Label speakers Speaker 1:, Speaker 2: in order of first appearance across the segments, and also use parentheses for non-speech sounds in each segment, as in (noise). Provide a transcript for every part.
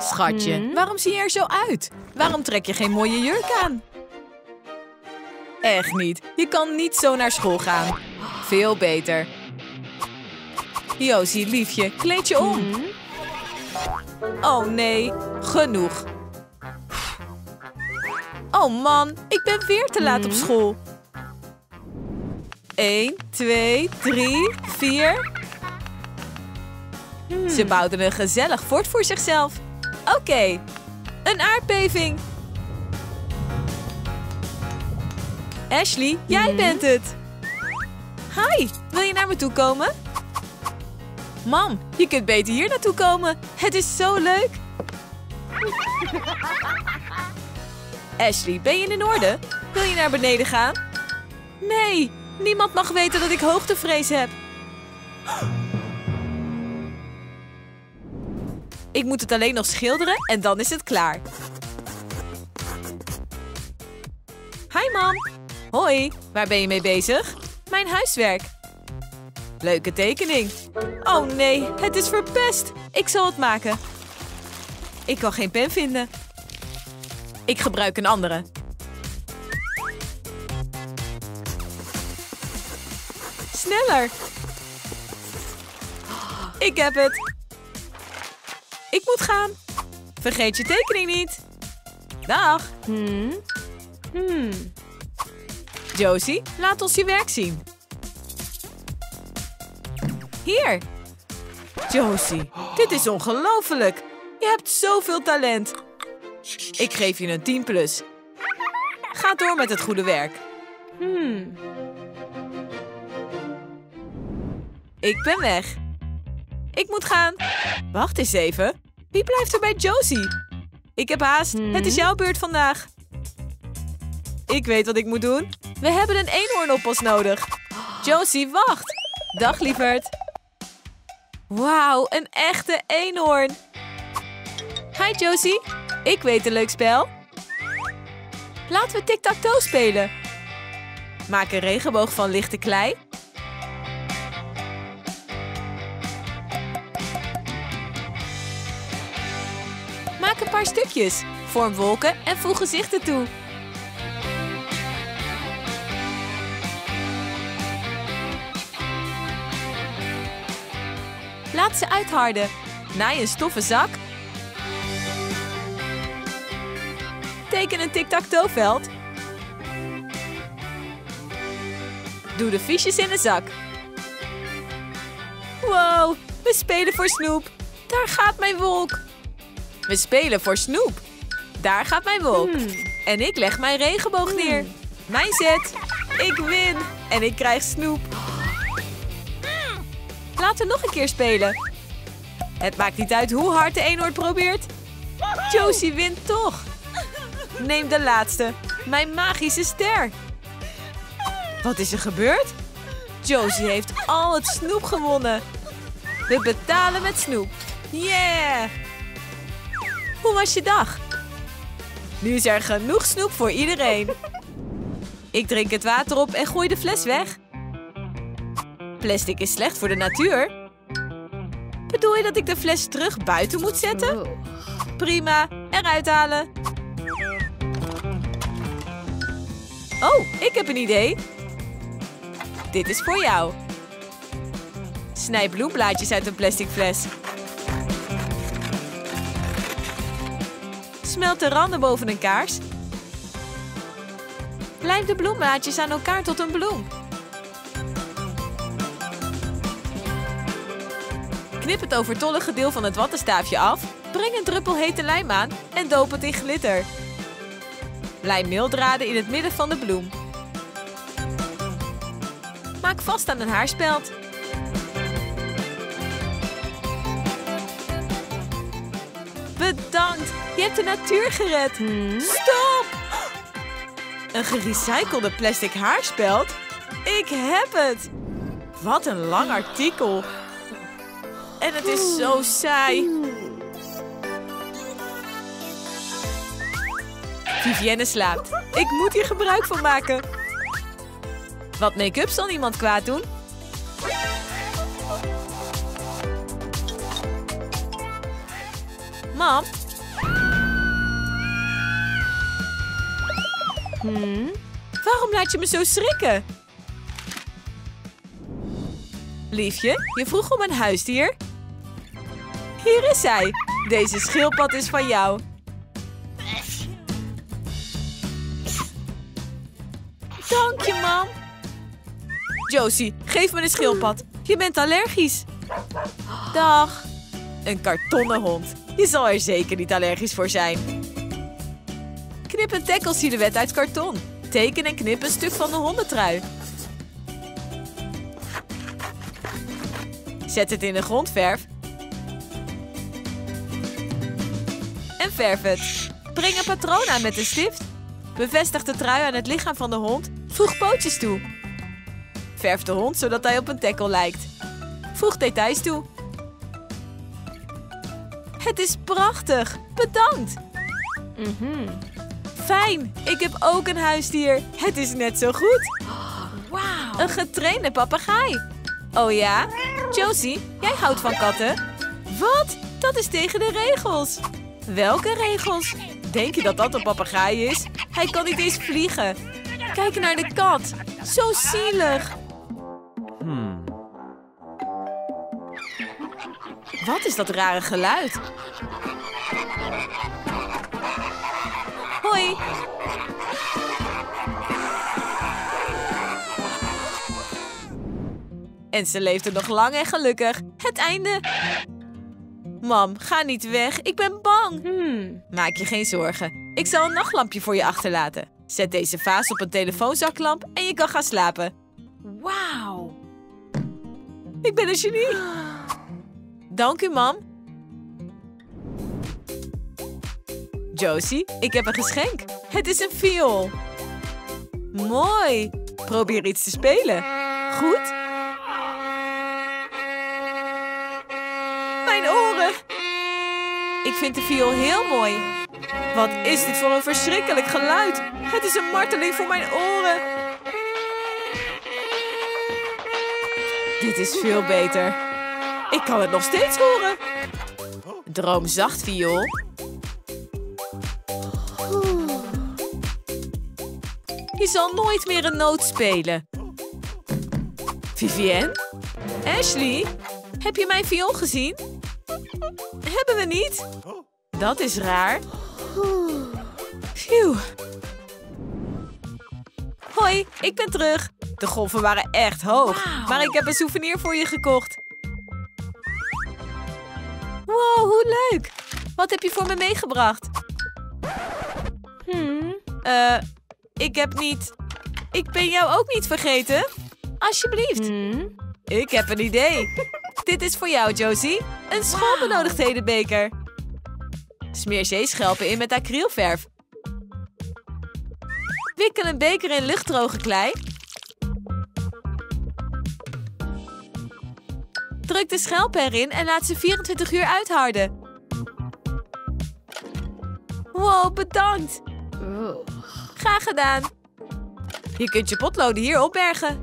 Speaker 1: Schatje,
Speaker 2: Hmm?
Speaker 1: waarom zie je er zo uit? Waarom trek je geen mooie jurk aan? Echt niet. Je kan niet zo naar school gaan. Veel beter. Josie, liefje, kleed je om.
Speaker 2: Hmm?
Speaker 1: Oh nee, genoeg. Oh man, ik ben weer te laat op
Speaker 2: Hmm?
Speaker 1: school. 1, 2, 3, 4.
Speaker 2: Hmm.
Speaker 1: Ze bouwden een gezellig fort voor zichzelf. Oké, een aardbeving. Ashley, jij
Speaker 2: Hmm?
Speaker 1: bent het. Hi, wil je naar me toe komen? Mam, je kunt beter hier naartoe komen. Het is zo leuk. (laughs) Ashley, ben je in orde? Wil je naar beneden gaan? Nee, niemand mag weten dat ik hoogtevrees heb. Ik moet het alleen nog schilderen en dan is het klaar. Hi, mam. Hoi, waar ben je mee bezig? Mijn huiswerk. Leuke tekening. Oh nee, het is verpest. Ik zal het maken. Ik kan geen pen vinden. Ik gebruik een andere. Sneller. Ik heb het. Ik moet gaan. Vergeet je tekening niet. Dag.
Speaker 2: Hmm? Hmm.
Speaker 1: Josie, laat ons je werk zien. Hier. Josie, dit is ongelooflijk. Je hebt zoveel talent. Ik geef je een 10 plus. Ga door met het goede werk.
Speaker 2: Hmm.
Speaker 1: Ik ben weg. Ik moet gaan. Wacht eens even. Wie blijft er bij Josie? Ik heb haast.
Speaker 2: Hmm?
Speaker 1: Het is jouw beurt vandaag. Ik weet wat ik moet doen. We hebben een eenhoornoppas nodig. Josie, wacht. Dag, lieverd. Wauw, een echte eenhoorn. Hi, Josie. Ik weet een leuk spel. Laten we tic-tac-toe spelen. Maak een regenboog van lichte klei. Stukjes. Vorm wolken en voeg gezichten toe. Laat ze uitharden. Naai een stoffen zak. Teken een tic-tac-toe veld. Doe de fiches in de zak. Wow, we spelen voor Snoep. Daar gaat mijn wolk. We spelen voor Snoep. Daar gaat mijn wolk.
Speaker 2: Hmm.
Speaker 1: En ik leg mijn regenboog neer. Mijn zet. Ik win. En ik krijg Snoep. Laten we nog een keer spelen. Het maakt niet uit hoe hard de eenhoorn probeert. Josie wint toch. Neem de laatste. Mijn magische ster. Wat is er gebeurd? Josie heeft al het snoep gewonnen. We betalen met snoep. Yeah! Hoe was je dag? Nu is er genoeg snoep voor iedereen. (laughs) Ik drink het water op en gooi de fles weg. Plastic is slecht voor de natuur. Bedoel je dat ik de fles terug buiten moet zetten?
Speaker 2: Oh.
Speaker 1: Prima, eruit halen. Oh, ik heb een idee. Dit is voor jou. Snij bloemblaadjes uit een plastic fles. Smelt de randen boven een kaars. Lijm de bloemblaadjes aan elkaar tot een bloem. Knip het overtollige deel van het wattenstaafje af. Breng een druppel hete lijm aan en doop het in glitter. Lijm meeldraden in het midden van de bloem. Maak vast aan een haarspeld. Bedankt! Je hebt de natuur gered.
Speaker 2: Hmm?
Speaker 1: Stop! Een gerecyclede plastic haarspeld? Ik heb het! Wat een lang artikel. En het is zo saai. Vivienne slaapt. Ik moet hier gebruik van maken. Wat make-up zal niemand kwaad doen. Mam,
Speaker 2: Hmm.
Speaker 1: waarom laat je me zo schrikken? Liefje, je vroeg om een huisdier? Hier is hij. Deze schildpad is van jou. Dank je, mam. Josie, geef me een schildpad. Je bent allergisch. Dag. Een kartonnen hond. Je zal er zeker niet allergisch voor zijn. Knip een tackle-silhouet uit karton. Teken en knip een stuk van de hondentrui. Zet het in de grondverf. En verf het. Breng een patroon aan met een stift. Bevestig de trui aan het lichaam van de hond. Voeg pootjes toe. Verf de hond zodat hij op een tackle lijkt. Voeg details toe. Het is prachtig. Bedankt.
Speaker 2: Mhm.
Speaker 1: Fijn, ik heb ook een huisdier. Het is net zo goed.
Speaker 2: Wauw.
Speaker 1: Een getrainde papegaai. Oh ja? Josie, jij houdt van katten? Wat? Dat is tegen de regels. Welke regels? Denk je dat dat een papegaai is? Hij kan niet eens vliegen. Kijk naar de kat. Zo zielig. Wat is dat rare geluid? En ze leefde nog lang en gelukkig. Het einde. Mam, ga niet weg. Ik ben bang.
Speaker 2: Hmm.
Speaker 1: Maak je geen zorgen. Ik zal een nachtlampje voor je achterlaten. Zet deze vaas op een telefoonzaklamp en je kan gaan slapen.
Speaker 2: Wauw.
Speaker 1: Ik ben een genie. (gasps) Dank u, mam. Josie, ik heb een geschenk. Het is een viool. Mooi. Probeer iets te spelen. Goed? Mijn oren. Ik vind de viool heel mooi. Wat is dit voor een verschrikkelijk geluid? Het is een marteling voor mijn oren. Dit is veel beter. Ik kan het nog steeds horen. Droom zacht, viool. Je zal nooit meer een noot spelen. Vivienne? Ashley? Heb je mijn viool gezien? Hebben we niet? Dat is raar. Phew. Hoi, ik ben terug. De golven waren echt hoog, maar ik heb een souvenir voor je gekocht. Wow, hoe leuk! Wat heb je voor me meegebracht?
Speaker 2: Hmm.
Speaker 1: Eh, ik heb niet... Ik ben jou ook niet vergeten. Alsjeblieft.
Speaker 2: Hmm.
Speaker 1: Ik heb een idee. (laughs) Dit is voor jou, Josie. Een schoolbenodigdhedenbeker. Smeer zeeschelpen in met acrylverf. Wikkel een beker in luchtdroge klei. Druk de schelpen erin en laat ze 24 uur uitharden. Wow, bedankt. Graag gedaan. Je kunt je potloden hier opbergen.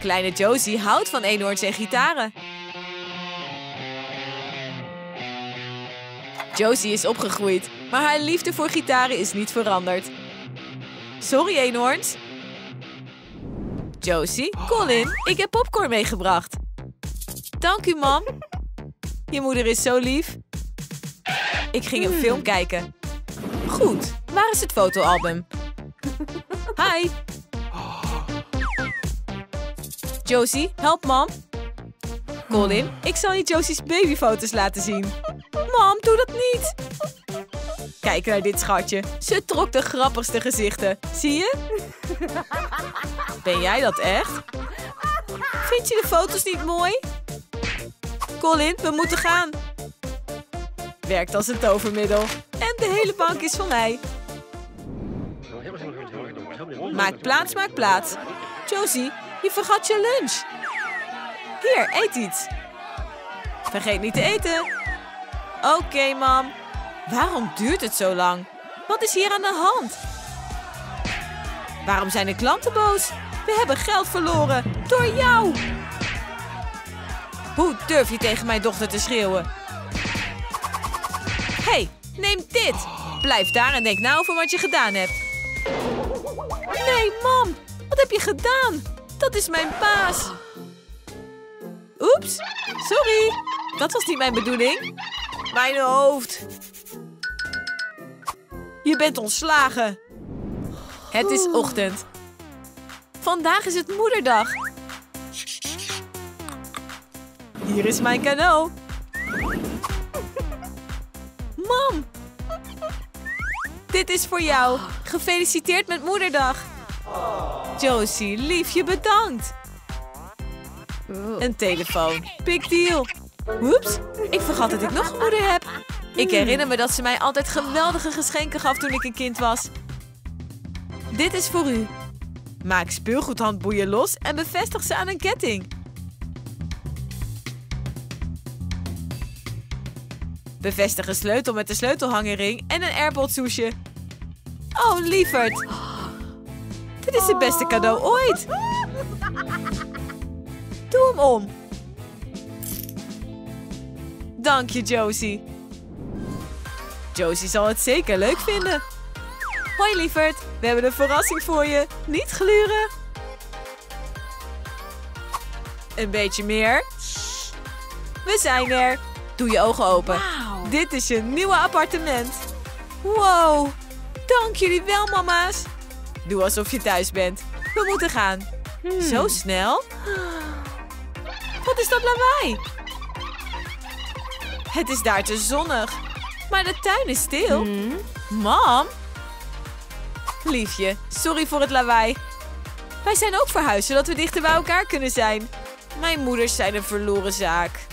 Speaker 1: Kleine Josie houdt van eenhoorns en gitaren. Josie is opgegroeid, maar haar liefde voor gitaren is niet veranderd. Sorry, eenhoorns. Josie, Colin, ik heb popcorn meegebracht. Dank u, mam. Je moeder is zo lief. Ik ging een film kijken. Goed, waar is het fotoalbum? Hi. Josie, help mam. Colin, ik zal je Josie's babyfoto's laten zien. Mam, doe dat niet. Kijk naar dit schatje. Ze trok de grappigste gezichten. Zie je? Ben jij dat echt? Vind je de foto's niet mooi? Colin, we moeten gaan. Werkt als een tovermiddel. En de hele bank is van mij. Maak plaats, maak plaats. Josie, je vergat je lunch. Hier, eet iets. Vergeet niet te eten. Oké, mam. Waarom duurt het zo lang? Wat is hier aan de hand? Waarom zijn de klanten boos? We hebben geld verloren. Door jou. Hoe durf je tegen mijn dochter te schreeuwen? hey, neem dit. Blijf daar en denk na over wat je gedaan hebt. Nee, mam. Wat heb je gedaan? Dat is mijn paas. Oeps, sorry. Dat was niet mijn bedoeling. Mijn hoofd. Je bent ontslagen. Het is ochtend. Vandaag is het moederdag. Hier is mijn cadeau. Mam. Dit is voor jou. Gefeliciteerd met moederdag. Josie, liefje, bedankt. Een telefoon. Big deal. Oeps, ik vergat dat ik nog een moeder heb. Ik herinner me dat ze mij altijd geweldige geschenken gaf toen ik een kind was. Dit is voor u. Maak speelgoedhandboeien los en bevestig ze aan een ketting. Bevestig een sleutel met de sleutelhangerring en een airpodsoesje. Oh, lieverd. Dit is het beste cadeau ooit. Doe hem om. Dank je, Josie. Josie zal het zeker leuk vinden. Hoi, lieverd. We hebben een verrassing voor je. Niet gluren. Een beetje meer. We zijn er. Doe je ogen open. Dit is je nieuwe appartement. Wow. Dank jullie wel, mama's. Doe alsof je thuis bent. We moeten gaan. Zo snel? Wat is dat lawaai? Het is daar te zonnig. Maar de tuin is stil.
Speaker 2: Hmm?
Speaker 1: Mam? Liefje, sorry voor het lawaai. Wij zijn ook verhuisd, zodat we dichter bij elkaar kunnen zijn. Mijn moeders zijn een verloren zaak.